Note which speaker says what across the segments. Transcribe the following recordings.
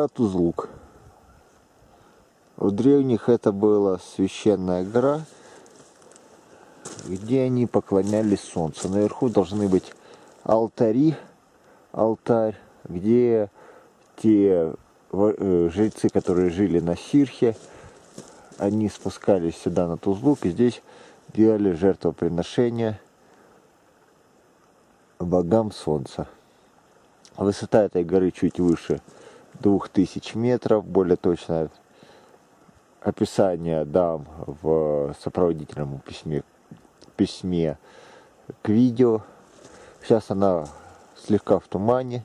Speaker 1: Гора Тузлук. У древних это была священная гора, где они поклонялись солнцу. Наверху должны быть алтари, алтарь, где те э, жрецы, которые жили на Сирхе, они спускались сюда на Тузлук и здесь делали жертвоприношения богам солнца. Высота этой горы чуть выше 2000 метров. Более точное описание дам в сопроводительном письме, письме к видео. Сейчас она слегка в тумане.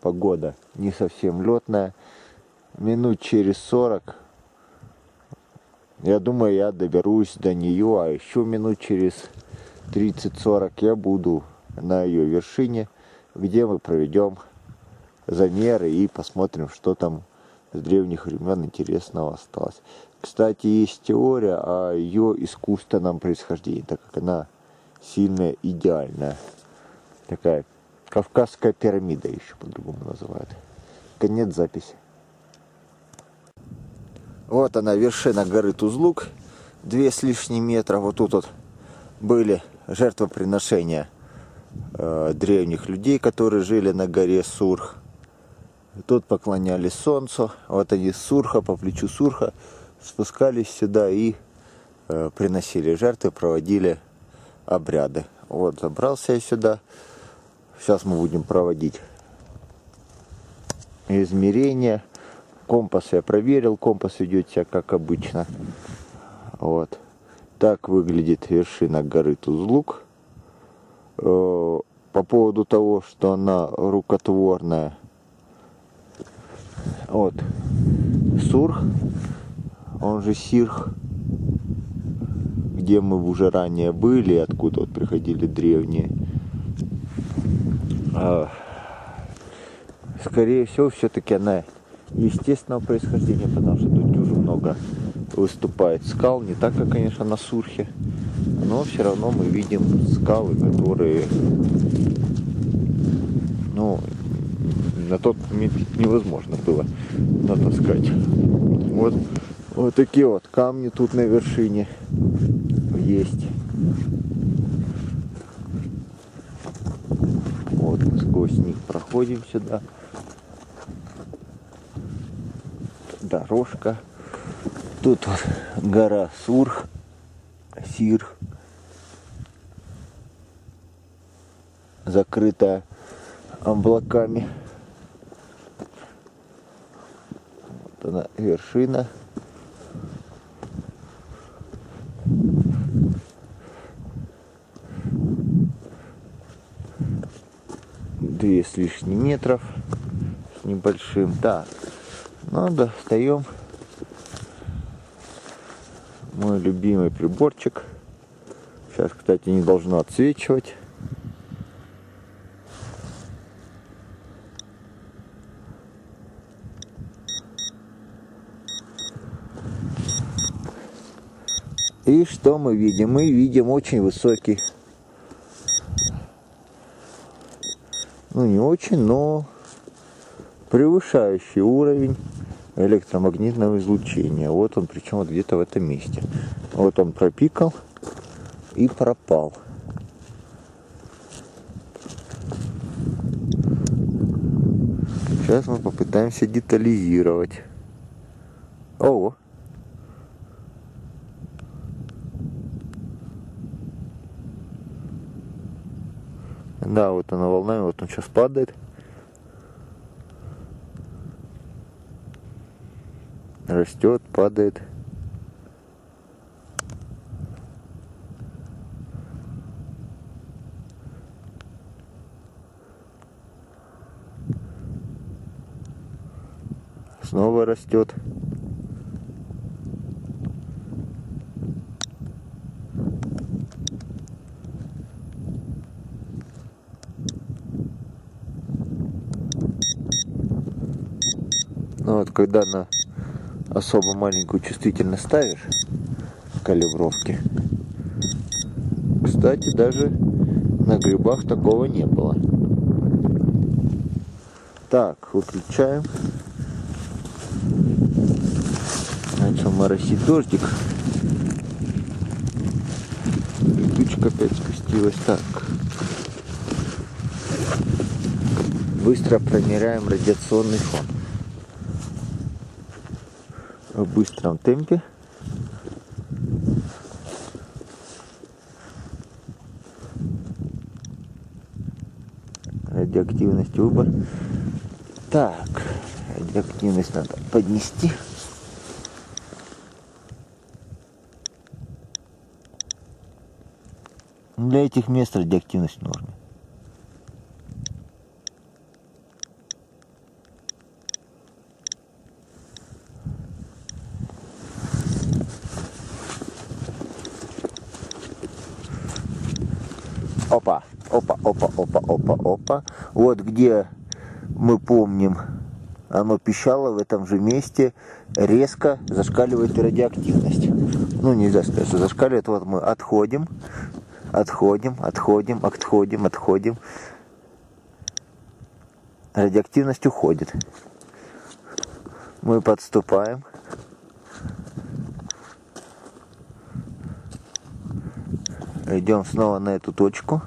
Speaker 1: Погода не совсем летная. Минут через 40 я думаю, я доберусь до нее, а еще минут через 30-40 я буду на ее вершине где мы проведем замеры и посмотрим, что там с древних времен интересного осталось. Кстати, есть теория о ее искусственном происхождении, так как она сильно идеальная. Такая кавказская пирамида еще по-другому называют. Конец записи. Вот она, вершина горы Тузлук. Две с лишним метра. Вот тут вот были жертвоприношения э, древних людей, которые жили на горе Сурх. Тут поклонялись солнцу. Вот они Сурха, по плечу Сурха, спускались сюда и э, приносили жертвы, проводили обряды. Вот, забрался я сюда. Сейчас мы будем проводить измерения. Компас я проверил, компас ведет себя как обычно. Вот. Так выглядит вершина горы Тузлук. Э, по поводу того, что она рукотворная. Вот. Сурх, он же Сирх, где мы уже ранее были, откуда вот приходили древние. А, скорее всего, все-таки она естественного происхождения, потому что тут уже много выступает скал, не так, как, конечно, на Сурхе но все равно мы видим скалы, которые, ну, на тот момент невозможно было натаскать. Вот, вот такие вот камни тут на вершине есть. Вот мы сквозь них проходим сюда. Дорожка. Тут вот гора Сурх, Сирх. закрытая облаками. Она вершина. Две с лишним метров с небольшим. Так, надо, встаем. Мой любимый приборчик. Сейчас, кстати, не должно отсвечивать. И что мы видим? Мы видим очень высокий, ну не очень, но превышающий уровень электромагнитного излучения. Вот он, причем вот где-то в этом месте. Вот он пропикал и пропал. Сейчас мы попытаемся детализировать. О, Да, вот она волнами, вот он сейчас падает. Растет, падает. Снова растет. Вот когда на особо маленькую чувствительность ставишь калибровки. Кстати, даже на грибах такого не было. Так, выключаем. Начал моросить дождик. И тучка опять спустилась. Так. Быстро промеряем радиационный фон. В быстром темпе. Радиоактивность выбор. Так, радиоактивность надо поднести. Для этих мест радиоактивность в норме. Опа, опа, опа, опа, опа, опа. Вот где мы помним, оно пищало в этом же месте, резко зашкаливает радиоактивность. Ну, нельзя сказать, что зашкаливает. Вот мы отходим, отходим, отходим, отходим, отходим. Радиоактивность уходит. Мы подступаем. Идем снова на эту точку.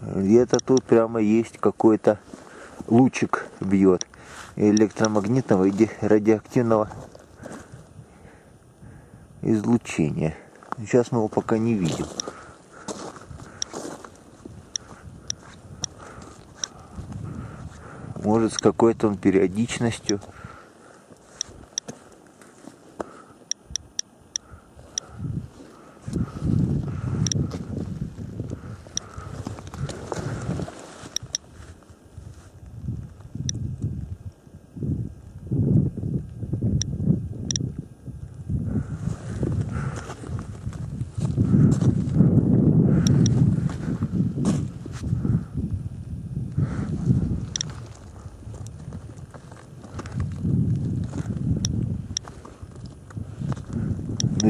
Speaker 1: Где-то тут прямо есть какой-то лучик бьет электромагнитного и радиоактивного излучения. Сейчас мы его пока не видим. Может с какой-то он периодичностью.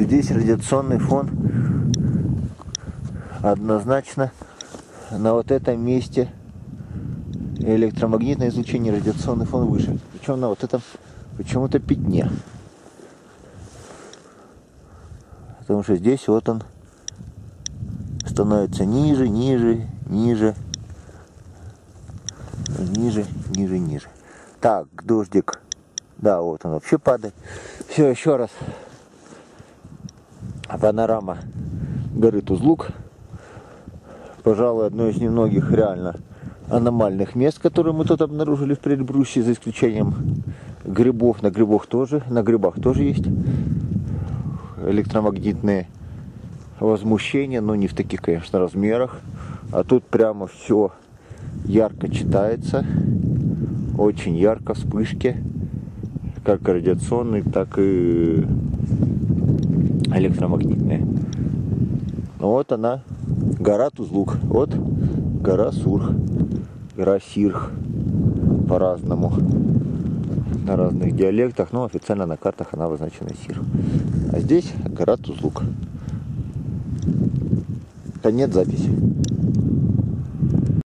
Speaker 1: Здесь радиационный фон однозначно на вот этом месте электромагнитное излучение радиационный фон выше. Причем на вот этом почему-то пятне. Потому что здесь вот он становится ниже, ниже, ниже, ниже, ниже, ниже. Так, дождик. Да, вот он вообще падает. Все, еще раз панорама горы Тузлук. Пожалуй, одно из немногих реально аномальных мест, которые мы тут обнаружили в предбрусье, за исключением грибов. На грибах тоже, на грибах тоже есть электромагнитные возмущения, но не в таких, конечно, размерах. А тут прямо все ярко читается, очень ярко вспышки, как радиационные, так и электромагнитные. Вот она, гора Тузлук. Вот гора Сурх, гора Сирх по-разному. На разных диалектах, но официально на картах она обозначена Сирх. А здесь гора Тузлук. Конец записи.